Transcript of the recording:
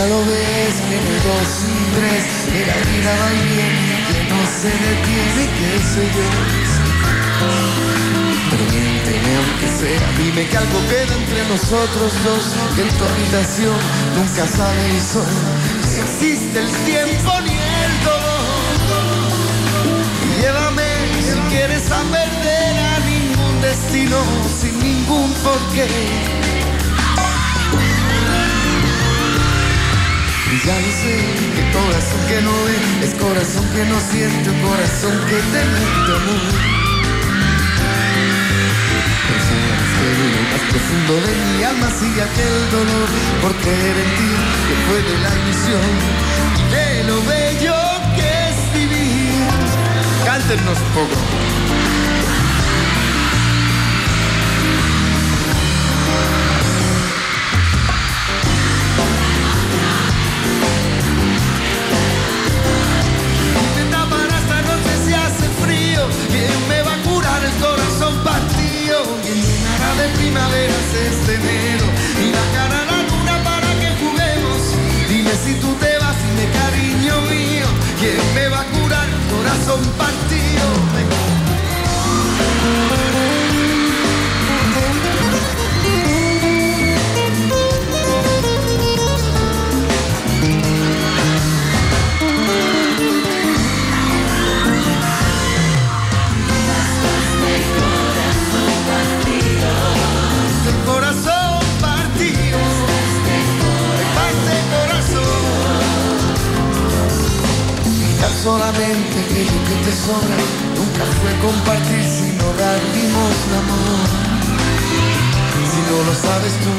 ya lo ves, tiene dos y tres, que la vida va bien, que no se detiene, que soy yo. Pero aunque sea, dime que algo queda entre nosotros dos, que en tu habitación nunca sale el sol, existe el tiempo ni el dolor. Y llévame si quieres a perder a ningún destino, sin ningún porqué. Ya lo sé, que corazón que no ve, es corazón que no siente, corazón que te miente amor. Personas que viven más profundo de mi alma sigue aquel dolor por creer en ti, que fue de la ilusión, de lo bello que es vivir. Cántenos poco. El solamente aquello que te sobra. Nunca fue compartir sino dar limosna amor. Si no lo sabes tú,